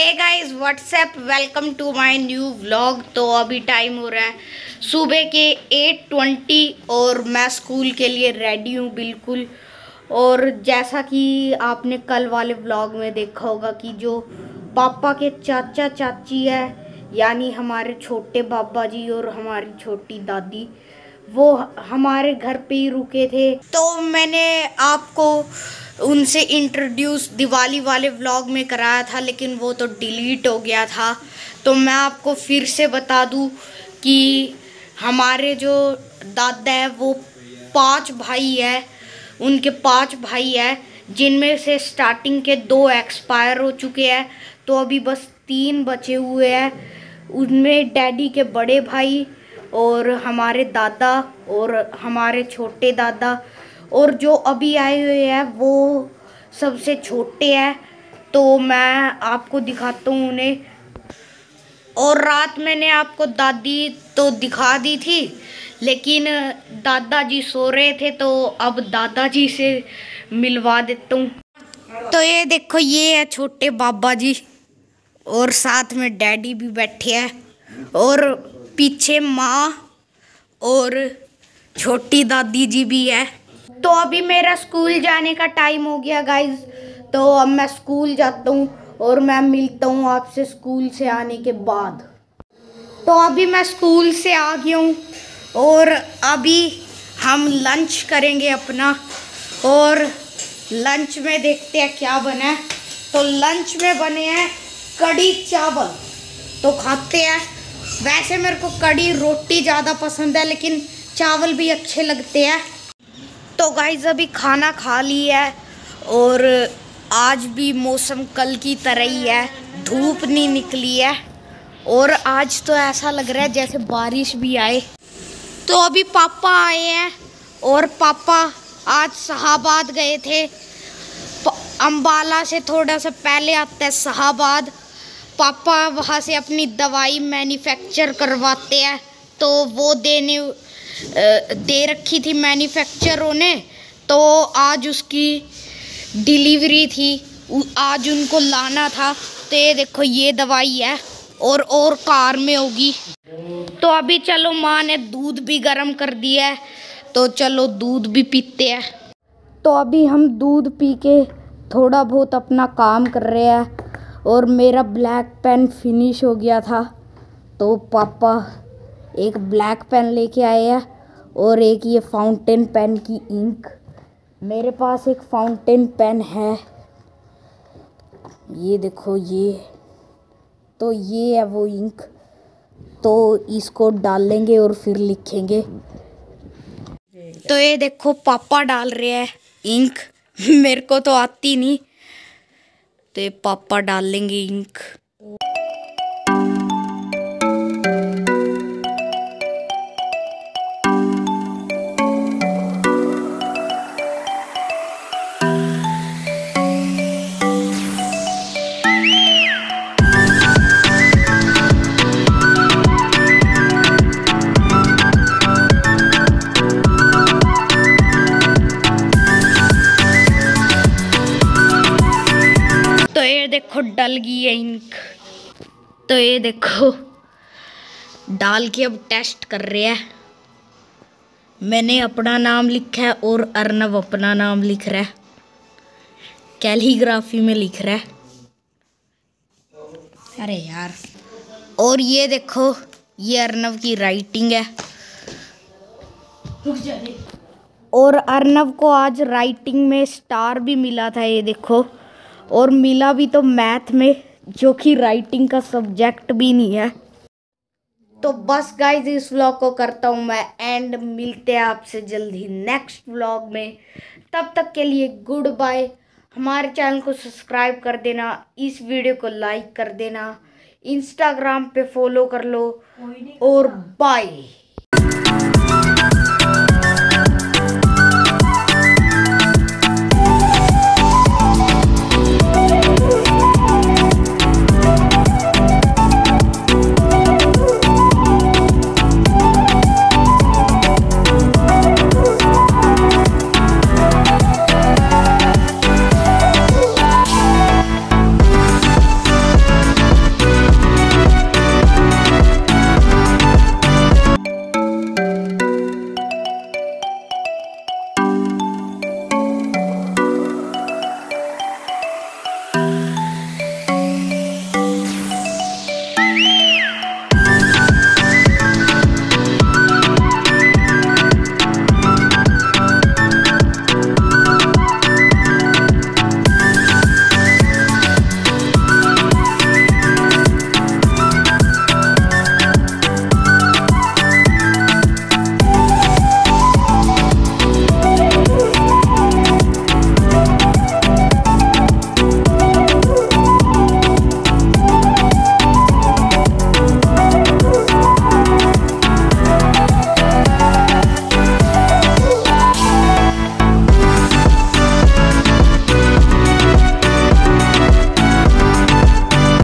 Hey guys what's up welcome to my new vlog तो अभी time हो रहा है सुबह के 8:20 और मैं स्कूल के लिए रेडी हूँ बिल्कुल। और जैसा कि आपने कल वाले व्लॉग में देखा होगा कि जो पापा के चाचा चाची है, यानी हमारे छोटे बाबा जी और हमारी छोटी दादी वो हमारे घर पे ही रुके थे। तो मैंने आपको उनसे इंट्रोड्यूस दिवाली वाले व्लॉग में कराया था, लेकिन वो तो डिलीट हो गया था। तो मैं आपको फिर से बता दूँ कि हमारे जो दादा है, वो पाँच भाई है। उनके पाँच भाई है, जिनमें से स्टार्टिंग के दो एक्सपायर हो चुके हैं। तो अभी बस तीन बचे हुए हैं। उनमें डैडी के बड़े भाई और हमारे दादा और हमारे छोटे दादा और जो अभी आए हुए हैं, वो सबसे छोटे हैं। तो मैं आपको दिखाता हूँ उन्हें। और रात मैंने आपको दादी तो दिखा दी थी, लेकिन दादाजी सो रहे थे तो अब दादाजी से मिलवा देता हूँ। तो ये देखो, ये है छोटे बाबा जी और साथ में डैडी भी बैठे हैं। और पीछे माँ और छोटी दादी जी भी है। तो अभी मेरा स्कूल जाने का टाइम हो गया गाइज़ तो अब मैं स्कूल जाता हूँ और मैं मिलता हूँ आपसे स्कूल से आने के बाद। तो अभी मैं स्कूल से आ गया हूँ और अभी हम लंच करेंगे अपना। और लंच में देखते हैं क्या बना है। तो लंच में बने हैं कड़ी चावल। तो खाते हैं। वैसे मेरे को कड़ी रोटी ज़्यादा पसंद है, लेकिन चावल भी अच्छे लगते हैं। तो गाइज़ अभी खाना खा लिया है, और आज भी मौसम कल की तरह ही है। धूप नहीं निकली है, और आज तो ऐसा लग रहा है जैसे बारिश भी आए। तो अभी पापा आए हैं, और पापा आज शाहबाद गए थे। अम्बाला से थोड़ा सा पहले आता है शाहबाद पापा वहाँ से अपनी दवाई मैन्युफैक्चर करवाते हैं। तो वो देने दे रखी थी मैन्युफैक्चरों ने तो आज उसकी डिलीवरी थी। आज उनको लाना था। तो ये देखो, ये दवाई है और और कार में होगी। तो अभी चलो माँ ने दूध भी गर्म कर दिया है। तो चलो दूध भी पीते हैं। तो अभी हम दूध पी के थोड़ा बहुत अपना काम कर रहे हैं। और मेरा ब्लैक पेन फिनिश हो गया था। तो पापा एक ब्लैक पेन लेके आए हैं और एक ये फाउंटेन पेन की इंक मेरे पास एक फाउंटेन पेन है। ये देखो ये। तो ये है वो इंक तो इसको डालेंगे और फिर लिखेंगे। तो ये देखो पापा डाल रहे हैं इंक मेरे को तो आती नहीं। तो पापा डालेंगे इंक देखो, डल गई है इंक। तो ये देखो, डाल के अब टेस्ट कर रहे हैं। मैंने अपना नाम लिखा है और अर्नव अपना नाम लिख रहा है। कैलीग्राफी में लिख रहा है। अरे यार। और ये देखो, ये अर्नव की राइटिंग है। और अर्नव को आज राइटिंग में स्टार भी मिला था, ये देखो। और मिला भी तो मैथ में जो कि राइटिंग का सब्जेक्ट भी नहीं है। तो बस गाइज़ इस व्लॉग को करता हूँ मैं एंड मिलते हैं आपसे जल्द ही नेक्स्ट व्लॉग में। तब तक के लिए गुड बाय हमारे चैनल को सब्सक्राइब कर देना इस वीडियो को लाइक कर देना। इंस्टाग्राम पे फॉलो कर लो। और बाय